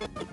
you